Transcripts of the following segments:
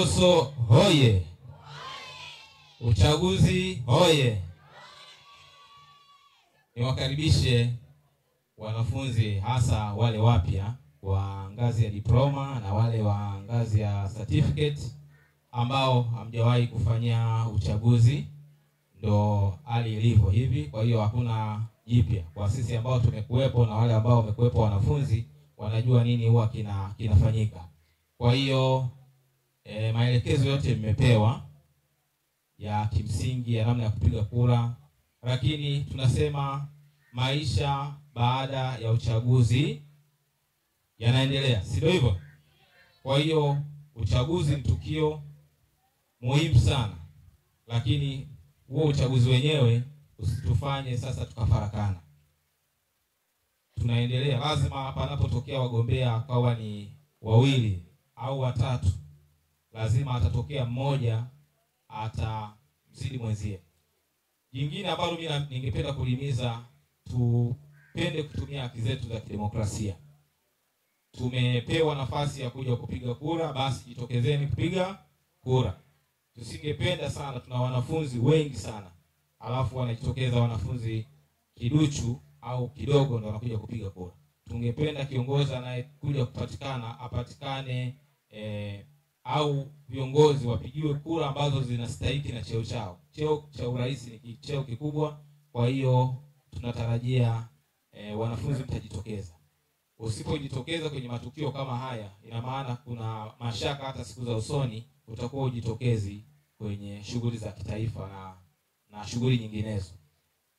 Dasjoso hoye! Uchaguzi hoye! Niwakaribishe wanafunzi hasa wale wapya wa ngazi ya diploma na wale wa ngazi ya certificate ambao hamjawahi kufanya uchaguzi, ndo hali ilivyo hivi. Kwa hiyo hakuna jipya kwa sisi ambao tumekuwepo na wale ambao wamekuwepo, wanafunzi wanajua nini huwa kina kinafanyika. Kwa hiyo e, maelekezo yote mmepewa ya kimsingi ya namna ya kupiga kura, lakini tunasema maisha baada ya uchaguzi yanaendelea, si ndio hivyo? Kwa hiyo uchaguzi ni tukio muhimu sana, lakini huo uchaguzi wenyewe usitufanye sasa tukafarakana. Tunaendelea, lazima panapotokea wagombea kawa ni wawili au watatu, lazima atatokea mmoja atamzidi mwenzie. Jingine ambalo mimi ningependa kulimiza, tupende kutumia haki zetu za kidemokrasia. Tumepewa nafasi ya kuja kupiga kura, basi jitokezeni kupiga kura. Tusingependa sana, tuna wanafunzi wengi sana, alafu wanajitokeza wanafunzi kiduchu au kidogo ndo wanakuja kupiga kura. Tungependa kiongozi anayekuja kupatikana apatikane eh, au viongozi wapigiwe kura ambazo zinastahiki na cheo chao. Cheo cha urais ni cheo kikubwa, kwa hiyo tunatarajia e, wanafunzi mtajitokeza. Usipojitokeza kwenye matukio kama haya, ina maana kuna mashaka hata siku za usoni utakuwa ujitokezi kwenye shughuli za kitaifa na na shughuli nyinginezo.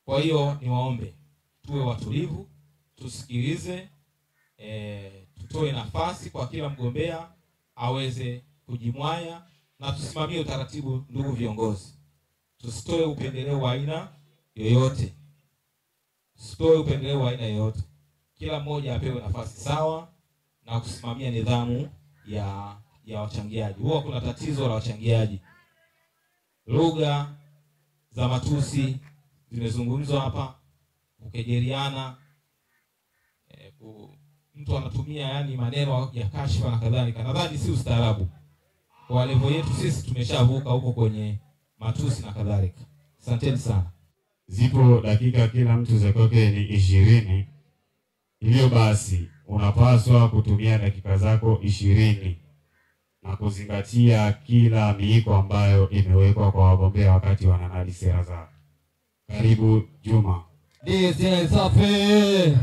Kwa hiyo niwaombe tuwe watulivu, tusikilize, e, tutoe nafasi kwa kila mgombea aweze kujimwaya na tusimamie utaratibu. Ndugu viongozi, tusitoe upendeleo wa aina yoyote, tusitoe upendeleo wa aina yoyote. Kila mmoja apewe nafasi sawa na kusimamia nidhamu ya ya wachangiaji. Huwa kuna tatizo la wachangiaji, lugha za matusi zimezungumzwa hapa, kukejeliana, e, ku, mtu anatumia yani maneno ya kashfa na kadhalika. Nadhani si ustaarabu kwa levo yetu sisi, tumeshavuka huko kwenye matusi na kadhalika. Asanteni sana. Zipo dakika kila mtu za kwake ni ishirini, hivyo basi unapaswa kutumia dakika zako ishirini na kuzingatia kila miiko ambayo imewekwa kwa wagombea wakati wananadi sera zao. Karibu Juma. DC safi!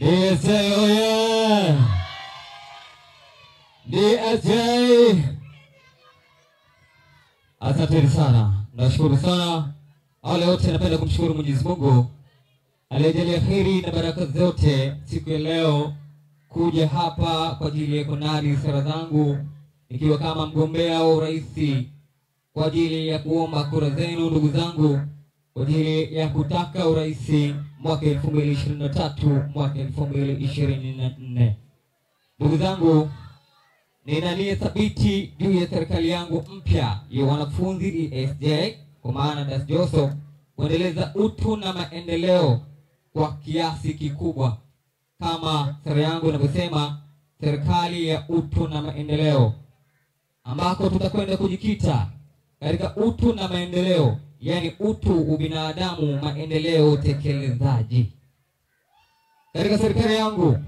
DC oye! DSJ! Asanteni sana, nashukuru sana wale wote. Napenda kumshukuru Mwenyezi Mungu aliyejalia heri na baraka zote siku ya leo kuja hapa kwa ajili ya kunadi sera zangu nikiwa kama mgombea wa urais kwa ajili ya kuomba kura zenu ndugu zangu, kwa ajili ya kutaka urais mwaka 2023 mwaka 2024. Ndugu zangu, nina nia thabiti juu ya serikali yangu mpya ya wanafunzi ESJ, kwa maana Dasjoso, kuendeleza utu na maendeleo kwa kiasi kikubwa kama sera yangu inavyosema, serikali ya utu na maendeleo, ambako tutakwenda kujikita katika utu na maendeleo, yaani utu, ubinadamu, maendeleo, utekelezaji. Katika serikali yangu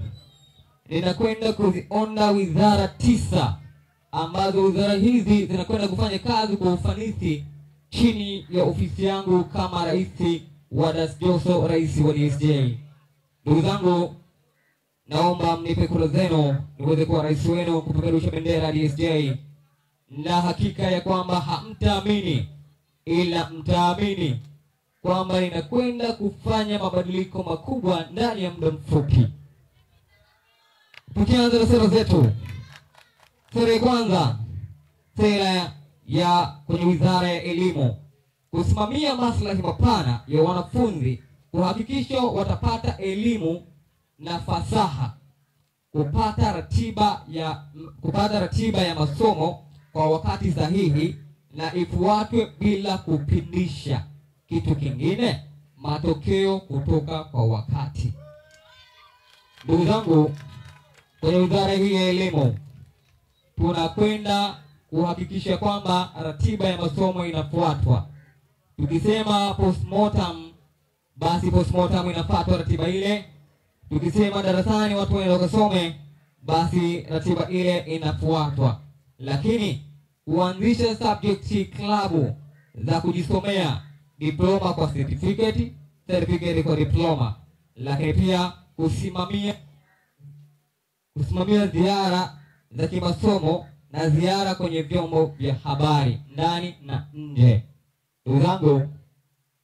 ninakwenda kuziona wizara tisa ambazo wizara hizi zinakwenda kufanya kazi kwa ufanisi chini ya ofisi yangu kama rais wa Dasjoso, rais wa DSJ. Ndugu zangu, naomba mnipe kura zenu niweze kuwa rais wenu kupeperusha bendera ya DSJ, na hakika ya kwamba hamtaamini, ila mtaamini kwamba inakwenda kufanya mabadiliko makubwa ndani ya muda mfupi. Tukianza na sera zetu, sera ya kwanza, sera ya kwenye wizara ya elimu, kusimamia maslahi mapana ya wanafunzi, kuhakikisha watapata elimu na fasaha, kupata ratiba ya kupata ratiba ya masomo kwa wakati sahihi na ifuatwe bila kupindisha. Kitu kingine, matokeo kutoka kwa wakati. Ndugu zangu, kwenye wizara hii ya elimu tunakwenda kuhakikisha kwamba ratiba ya masomo inafuatwa. Tukisema postmortem, basi postmortem inafuatwa ratiba ile. Tukisema darasani watu waende wakasome, basi ratiba ile inafuatwa. Lakini kuanzisha subject club za kujisomea diploma kwa certificate, certificate kwa diploma, lakini pia kusimamia kusimamia ziara za kimasomo na ziara kwenye vyombo vya habari ndani na nje. Ndugu zangu,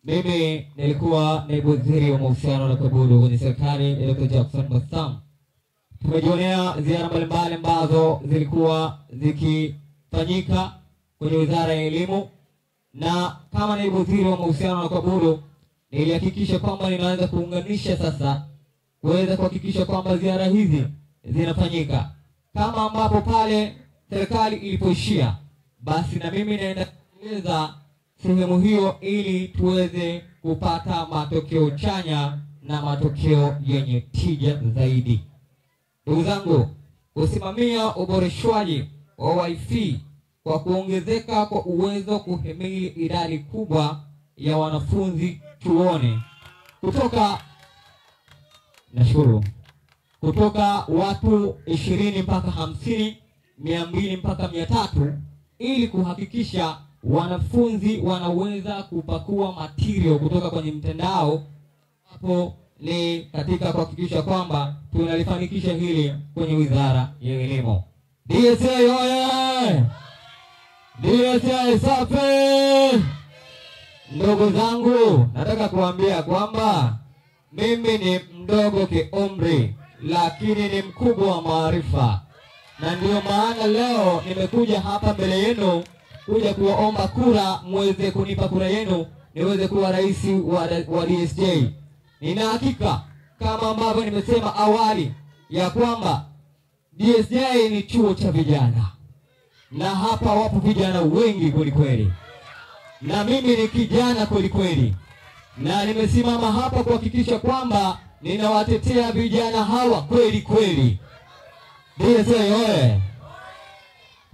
mimi nilikuwa naibu waziri wa mahusiano na kabudu kwenye serikali ya Dr. Jackson Massam. Tumejionea ziara mbalimbali ambazo zilikuwa zikifanyika kwenye wizara ya elimu, na kama naibu waziri wa mahusiano na kabudu nilihakikisha kwamba ninaweza kuunganisha sasa kuweza kuhakikisha kwamba ziara hizi zinafanyika. Kama ambapo pale serikali ilipoishia, basi na mimi naenda kueleza sehemu hiyo ili tuweze kupata matokeo chanya na matokeo yenye tija zaidi. Ndugu zangu, kusimamia uboreshwaji wa wifi kwa kuongezeka kwa uwezo kuhimili idadi kubwa ya wanafunzi chuoni. Kutoka nashukuru kutoka watu ishirini mpaka hamsini mia mbili mpaka mia tatu ili kuhakikisha wanafunzi wanaweza kupakua material kutoka kwenye mtandao. Hapo ni katika kuhakikisha kwamba tunalifanikisha hili kwenye wizara ya elimu. DSA oye! DSA safi! Ndugu zangu, nataka kuambia kwamba mimi ni mdogo kiumri, lakini ni mkubwa wa maarifa, na ndiyo maana leo nimekuja hapa mbele yenu kuja kuwaomba kura, muweze kunipa kura yenu niweze kuwa rais wa, wa DSJ. Nina hakika kama ambavyo nimesema awali ya kwamba DSJ ni chuo cha vijana, na hapa wapo vijana wengi kwelikweli, na mimi ni kijana kwelikweli na nimesimama hapa kuhakikisha kwamba ninawatetea vijana hawa kweli kweli. DSA oye!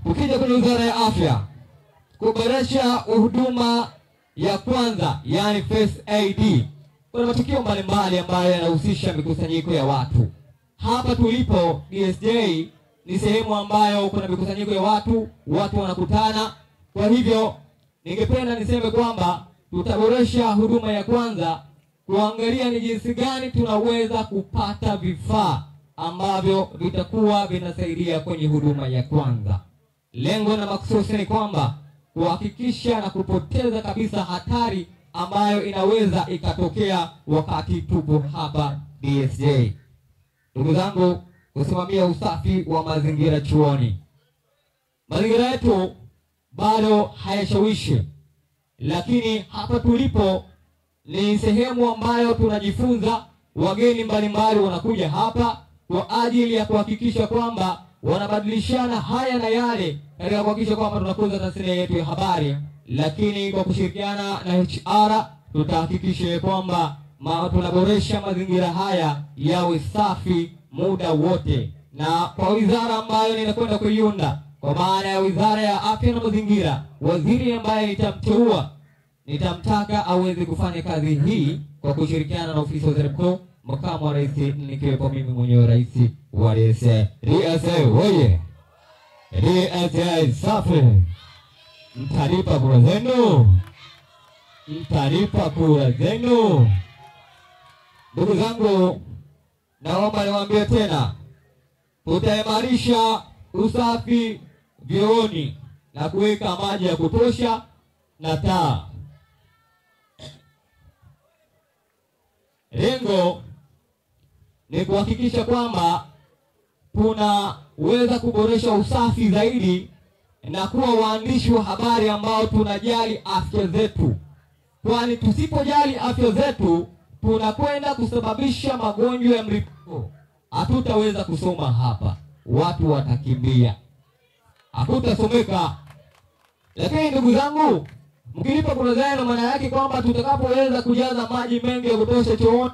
Ukija kwenye wizara ya afya, kuboresha huduma ya kwanza, yani first aid. Kuna matukio mbalimbali ambayo yanahusisha mikusanyiko ya watu. Hapa tulipo DSJ ni sehemu ambayo kuna mikusanyiko ya watu, watu wanakutana. Kwa hivyo ningependa niseme kwamba tutaboresha huduma ya kwanza, kuangalia ni jinsi gani tunaweza kupata vifaa ambavyo vitakuwa vinasaidia kwenye huduma ya kwanza. Lengo na makususi ni kwamba kuhakikisha na kupoteza kabisa hatari ambayo inaweza ikatokea wakati tupo hapa DSJ. Ndugu zangu, kusimamia usafi wa mazingira chuoni. Mazingira yetu bado hayashawishi lakini hapa tulipo ni sehemu ambayo tunajifunza. Wageni mbalimbali wanakuja hapa kwa ajili ya kuhakikisha kwamba wanabadilishana haya na yale katika kuhakikisha kwamba tunakuza tasnia yetu ya habari, lakini kwa kushirikiana na HR tutahakikisha kwamba ma, tunaboresha mazingira haya yawe safi muda wote, na kwa wizara ambayo ninakwenda kuiunda kwa maana ya wizara ya afya na mazingira, waziri ambaye nitamteua nitamtaka aweze kufanya kazi hii kwa kushirikiana na ofisi ya waziri mkuu, makamu wa rais, nikiwepo mimi mwenyewe rais wa DSA. DSA oye! DSA safi! Mtanipa kura zenu, mtanipa kura zenu. Ndugu zangu, naomba niwaambie tena, tutaimarisha usafi vyooni na kuweka maji ya kutosha na taa. Lengo ni kuhakikisha kwamba tunaweza kuboresha usafi zaidi na kuwa waandishi wa habari ambao tunajali afya zetu, kwani tusipojali afya zetu tunakwenda kusababisha magonjwa ya mlipuko. Hatutaweza kusoma hapa, watu watakimbia, hakutasomeka. Lakini ndugu zangu, mkilipa kura zenu, maana yake kwamba tutakapoweza kujaza maji mengi ya kutosha chooni,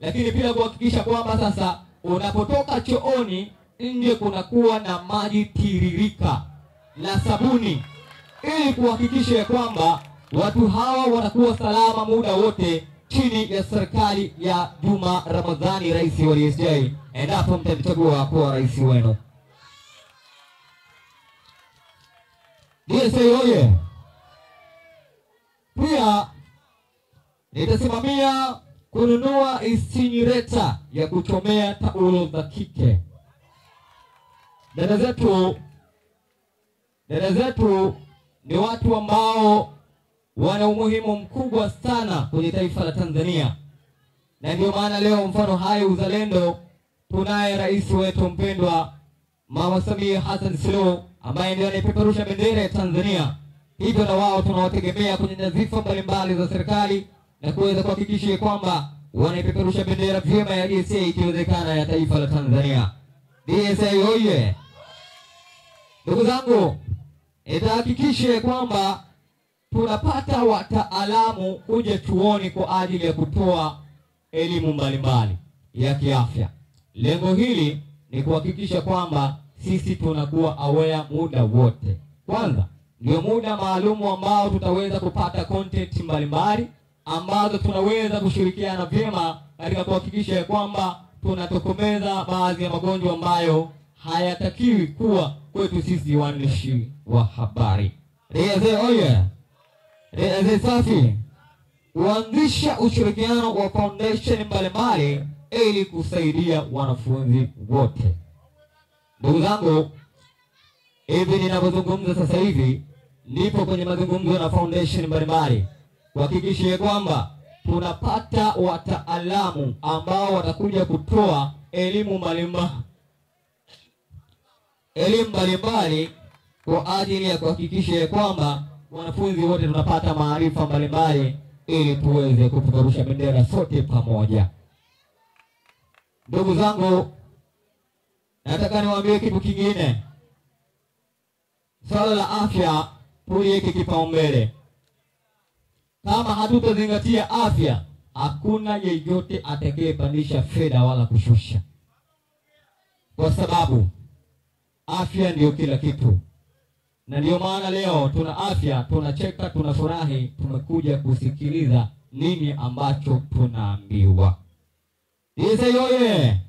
lakini pia kuhakikisha kwamba sasa unapotoka chooni nje kunakuwa na maji tiririka na sabuni ili kuhakikisha ya kwamba watu hawa wanakuwa salama muda wote chini ya serikali ya Juma Ramadhani, rais wa DSJ, endapo mtamchagua kuwa rais wenu. DSJ oye! Pia nitasimamia kununua isinireta ya kuchomea taulo za kike. Dada zetu dada zetu ni watu ambao wana umuhimu mkubwa sana kwenye taifa la Tanzania, na ndio maana leo mfano hai uzalendo, tunaye rais wetu mpendwa Mama Samia Hassan Suluhu ambaye ndiye anayepeperusha bendera ya Tanzania. Hivyo na wao tunawategemea kwenye nyadhifa mbalimbali za serikali na kuweza kuhakikisha kwamba wanaipeperusha bendera vyema ya DSA ikiwezekana ya taifa la Tanzania. DSA oye! Ndugu zangu, itahakikishe kwamba tunapata wataalamu kuja chuoni kwa ajili ya kutoa elimu mbalimbali ya kiafya. Lengo hili ni kuhakikisha kwamba sisi tunakuwa aware muda wote. Kwanza ndio muda maalumu ambao tutaweza kupata content mbalimbali ambazo tunaweza kushirikiana vyema katika kuhakikisha ya kwamba tunatokomeza baadhi ya magonjwa ambayo hayatakiwi kuwa kwetu sisi waandishi wa habari. Reze oye! Reze safi! Kuanzisha ushirikiano wa foundation mbalimbali ili kusaidia wanafunzi wote. Ndugu zangu, hivi ninavyozungumza sasa hivi nipo kwenye mazungumzo na foundation mbalimbali kuhakikishia kwamba tunapata wataalamu ambao watakuja kutoa elimu mbalimbali elimu mbalimbali kwa ajili ya kuhakikisha kwamba wanafunzi wote tunapata maarifa mbalimbali ili tuweze kupeperusha bendera sote pamoja. Ndugu zangu, nataka niwaambie kitu kingine. Swala la afya tuliweke kipaumbele. Kama hatutazingatia afya, hakuna yeyote atakayepandisha fedha wala kushusha, kwa sababu afya ndiyo kila kitu, na ndiyo maana leo tuna afya, tunacheka, tunafurahi, tumekuja kusikiliza nini ambacho tunaambiwa. Isa yoye!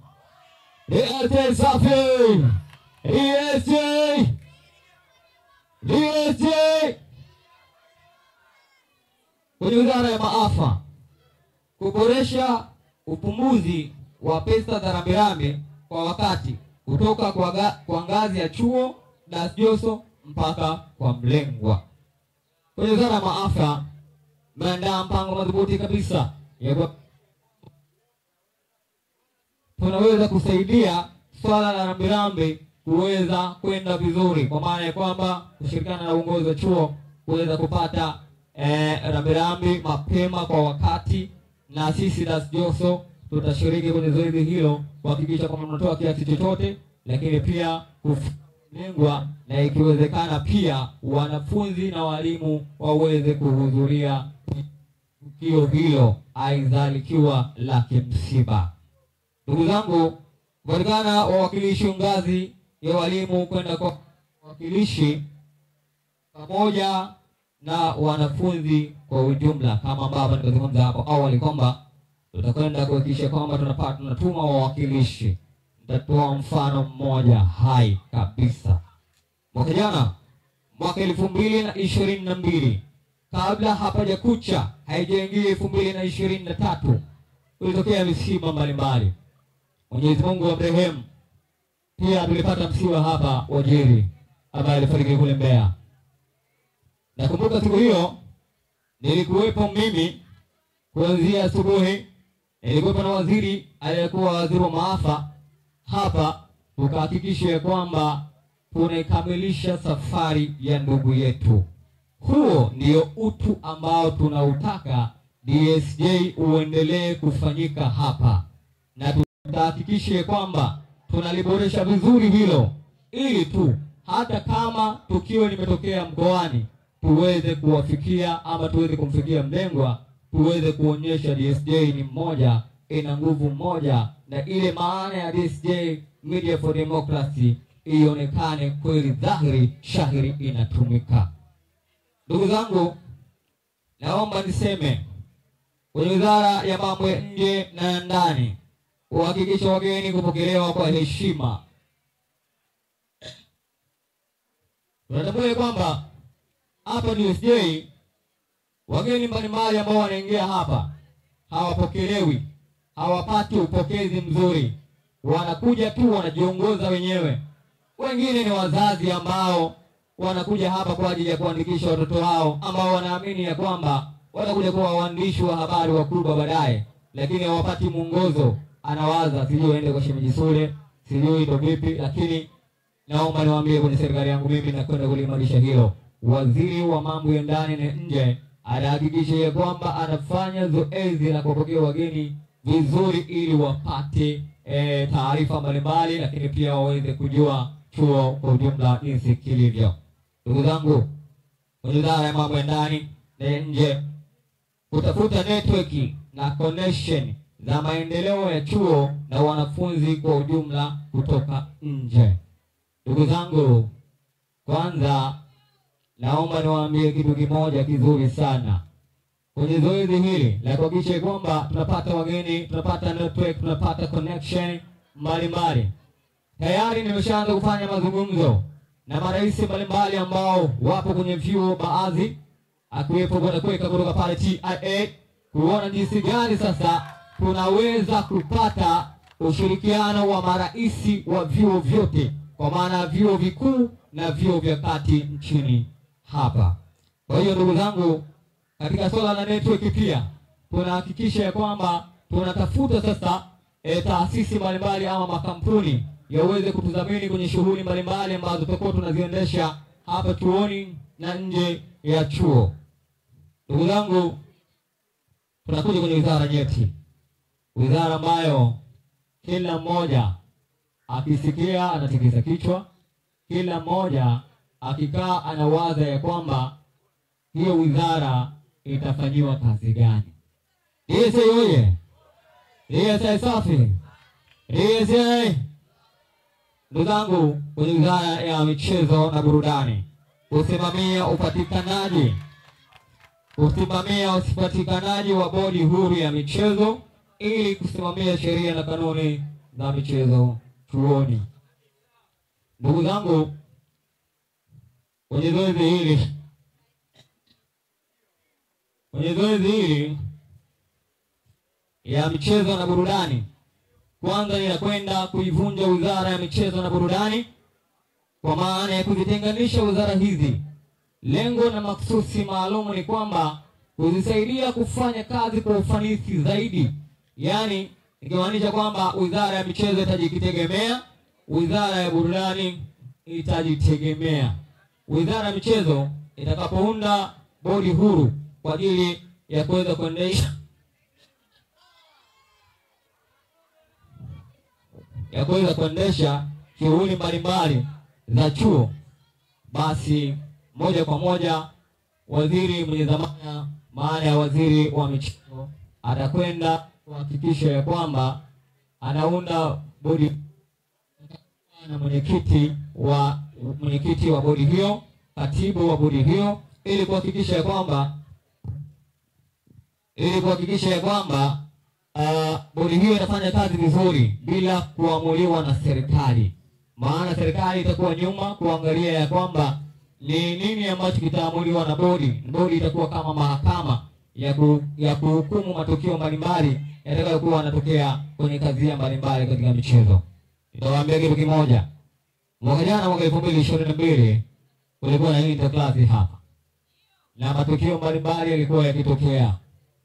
DRT safi! DSJ Kwenye wizara ya maafa kuboresha upumuzi wa pesa za rambirambi kwa wakati kutoka kwa, ga, kwa ngazi ya chuo dasjoso mpaka kwa mlengwa. Kwenye wizara ya maafa meandaa mpango madhubuti kabisa ya tunaweza kusaidia swala la rambirambi kuweza kwenda vizuri, kwa maana ya kwamba kushirikiana na uongozi wa chuo kuweza kupata eh, rambirambi mapema kwa wakati, na sisi DASJOSO tutashiriki kwenye zoezi hilo kuhakikisha kwamba tunatoa kiasi chochote, lakini pia kulengwa na ikiwezekana pia wanafunzi na walimu waweze kuhudhuria tukio hilo, aidha likiwa la kimsiba. Ndugu zangu, kupatikana wawakilishi ngazi ya walimu kwenda kwa wakilishi pamoja na wanafunzi kwa ujumla, kama ambavyo nilizungumza hapo awali kwamba tutakwenda kuhakikisha kwamba tunapata tunatuma wawakilishi. Nitatoa mfano mmoja hai kabisa. Mwaka jana, mwaka elfu mbili na ishirini na mbili kabla hapaja kucha, haijaingia elfu mbili na ishirini na tatu kulitokea misiba mbalimbali. Mwenyezi Mungu amrehemu. Pia tulipata msiwa hapa Wajiri ambaye alifariki kule Mbeya. Nakumbuka siku hiyo nilikuwepo mimi kuanzia asubuhi, nilikuwepo na waziri aliyekuwa waziri wa maafa hapa, tukahakikisha kwamba tunaikamilisha safari ya ndugu yetu. Huo ndio utu ambao tunautaka DSJ uendelee kufanyika hapa na tutahakikisha kwamba tunaliboresha vizuri hilo, ili tu hata kama tukio limetokea mkoani tuweze kuwafikia ama tuweze kumfikia mlengwa, tuweze kuonyesha DSJ ni mmoja, ina nguvu mmoja, na ile maana ya DSJ Media for Democracy ionekane kweli dhahiri shahiri inatumika. Ndugu zangu, naomba niseme kwenye wizara ya mambo ya nje na ya ndani kuhakikisha wageni kupokelewa kwa heshima. Tunatambua kwamba hapa USJ, wageni mbalimbali ambao wanaingia hapa hawapokelewi, hawapati upokezi mzuri, wanakuja tu wanajiongoza wenyewe. Wengine ni wazazi ambao wanakuja hapa kwa ajili ya kuandikisha watoto wao ambao wanaamini ya kwamba watakuja kuwa waandishi wa habari wakubwa baadaye, lakini hawapati mwongozo. Anawaza sijui aende kwa shemeji Sule, sijui ndo vipi, lakini naomba niwaambie kwenye serikali yangu mimi nakwenda kuliimarisha hilo. Waziri wa mambo ya ndani na nje anahakikisha ya kwamba anafanya zoezi la kuwapokea wageni vizuri, ili wapate e, taarifa mbalimbali, lakini pia waweze kujua chuo kwa ujumla jinsi kilivyo. Ndugu zangu, wizara ya mambo ya ndani na nje kutafuta network na connection za maendeleo ya chuo na wanafunzi kwa ujumla kutoka nje. Ndugu zangu, kwanza naomba niwaambie kitu kimoja kizuri sana kwenye zoezi hili la kuhakikisha kwamba tunapata wageni, tunapata network, tunapata connection mbalimbali. Tayari nimeshaanza kufanya mazungumzo na marais mbalimbali ambao wapo kwenye vyuo baadhi, akiwepo bwana Kweka kutoka pale TIA, kuona jinsi gani sasa tunaweza kupata ushirikiano wa marais wa vyuo vyote, kwa maana vyuo vikuu na vyuo vya kati nchini hapa. Kwa hiyo ndugu zangu, katika swala la network pia tunahakikisha ya kwamba tunatafuta sasa e, taasisi mbalimbali ama makampuni yaweze kutudhamini kwenye shughuli mbalimbali ambazo tutakuwa tunaziendesha hapa chuoni na nje ya chuo. Ndugu zangu, tunakuja kwenye wizara nyeti, wizara ambayo kila mmoja akisikia anatikisa kichwa, kila mmoja akikaa anawaza ya kwamba hiyo wizara itafanyiwa kazi gani. DSA oye! DSA safi! DSA Ndugu zangu, kwenye wizara ya michezo na burudani, usimamia upatikanaji usimamia usipatikanaji wa bodi huru ya michezo ili kusimamia sheria na kanuni za michezo chuoni. Ndugu zangu, kwenye zoezi hili kwenye zoezi hili ya michezo na burudani kwanza ninakwenda kuivunja wizara ya michezo na burudani kwa maana ya kuzitenganisha wizara hizi. Lengo na maksusi maalumu ni kwamba kuzisaidia kufanya kazi kwa ufanisi zaidi, yaani ikimaanisha kwamba wizara ya michezo itajitegemea, wizara ya burudani itajitegemea. Wizara ya michezo itakapounda bodi huru kwa ajili ya kuweza kuendesha ya kuweza kuendesha shughuli mbalimbali za chuo, basi moja kwa moja waziri mwenye dhamana, maana ya waziri wa michezo, atakwenda kuhakikisha ya kwamba anaunda bodi na mwenyekiti wa mwenyekiti wa bodi hiyo, katibu wa bodi hiyo, ili kuhakikisha ya kwamba ili kuhakikisha ya kwamba Uh, bodi hiyo inafanya kazi vizuri bila kuamuliwa na serikali, maana serikali itakuwa nyuma kuangalia ya kwamba ni nini ambacho kitaamuliwa na bodi. Bodi itakuwa kama mahakama ya ku, ya kuhukumu matukio mbalimbali yatakayokuwa yanatokea kwenye kadhia mbalimbali katika michezo. Nitawaambia kitu kimoja, mwaka jana, mwaka elfu mbili ishirini na mbili kulikuwa na interclass hapa na matukio mbalimbali yalikuwa yakitokea,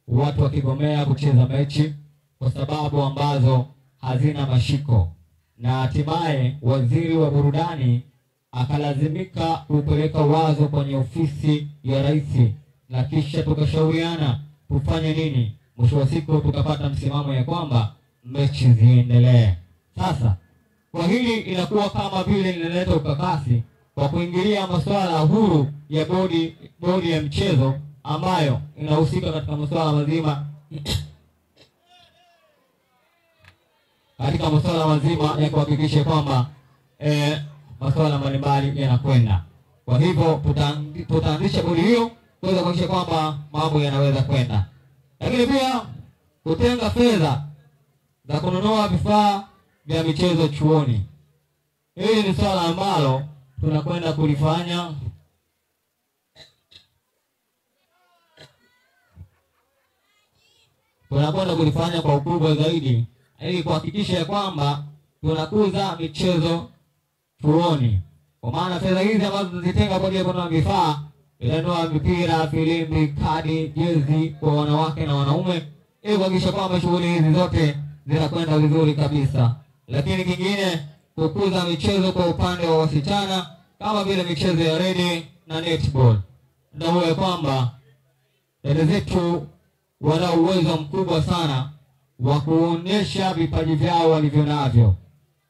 watu wakigomea kucheza mechi kwa sababu ambazo hazina mashiko, na hatimaye waziri wa burudani akalazimika kupeleka wazo kwenye ofisi ya rais, na kisha tukashauriana tufanye nini. Mwisho wa siku tukapata msimamo ya kwamba mechi ziendelee. Sasa kwa hili inakuwa kama vile linaleta ukakasi kwa kuingilia masuala huru ya bodi bodi ya mchezo ambayo inahusika katika masuala mazima katika masuala mazima ya kuhakikisha kwamba eh, masuala mbalimbali yanakwenda. Kwa hivyo tutaanzisha bodi hiyo kuweza kuhakikisha kwamba mambo yanaweza kwenda, lakini pia kutenga fedha za kununua vifaa vya michezo chuoni. Hili ni swala ambalo tunakwenda kulifanya tunakwenda kulifanya kwa ukubwa zaidi ili kuhakikisha ya kwamba tunakuza michezo chuoni, kwa maana fedha hizi ambazo tunazitenga kwa ajili ya kununua vifaa itanunua mipira, filimbi, kadi, jezi kwa wanawake na wanaume, ili kuhakikisha kwamba shughuli hizi zote zinakwenda vizuri kabisa. Lakini kingine, kukuza michezo kwa upande wa wasichana kama vile michezo ya redi na netball. Ndio ya kwamba dada zetu wana uwezo mkubwa sana wa kuonyesha vipaji vyao walivyo navyo.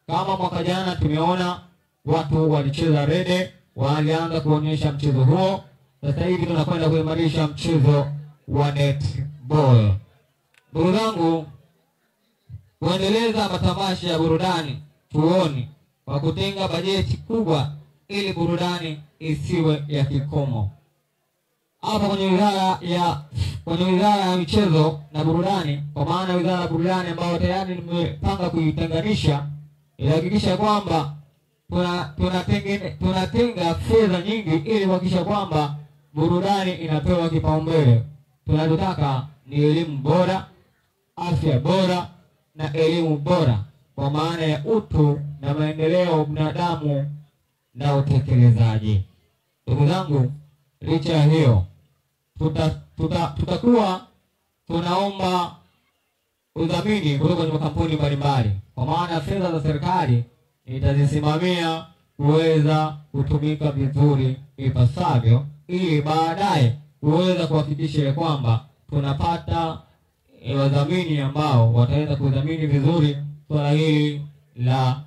Kama mwaka jana tumeona watu walicheza rede, walianza kuonyesha mchezo huo. Sasa hivi tunakwenda kuimarisha mchezo wa netball. Ndugu zangu, kuendeleza matamasha ya burudani chuoni kwa kutenga bajeti kubwa ili burudani isiwe ya kikomo hapa kwenye wizara ya kwenye wizara ya michezo na burudani, kwa maana wizara ya burudani ambayo tayari nimepanga kuitenganisha, ilihakikisha kwamba tunatenga tuna tuna fedha nyingi ili kuhakikisha kwamba burudani inapewa kipaumbele. Tunachotaka ni elimu bora, afya bora na elimu bora, kwa maana ya utu na maendeleo binadamu na utekelezaji. Ndugu zangu, licha ya hiyo tuta, tuta, tutakuwa tunaomba udhamini kutoka kwenye makampuni mbalimbali, kwa maana fedha za serikali itazisimamia kuweza kutumika vizuri ipasavyo, ili baadaye kuweza kuhakikisha ya kwamba tunapata eh, wadhamini ambao wataweza kudhamini vizuri swala hili la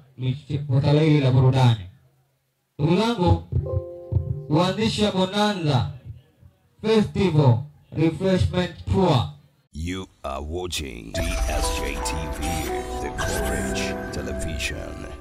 swala hili la burudani. Ndugu zangu, kuanzisha bonanza festival refreshment tour You are watching DSJ TV, the Courage Television.